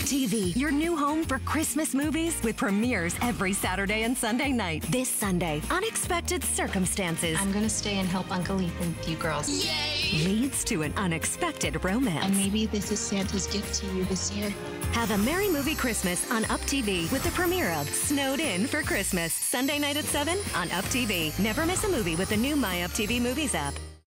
TV, your new home for Christmas movies with premieres every Saturday and Sunday night. This Sunday, Unexpected Circumstances I'm gonna stay and help Uncle Ethan with you girls. Yay! leads to an unexpected romance. And maybe this is Santa's gift to you this year. Have a Merry Movie Christmas on Up TV with the premiere of Snowed In for Christmas, Sunday night at 7 on Up TV. Never miss a movie with the new My Up TV Movies app.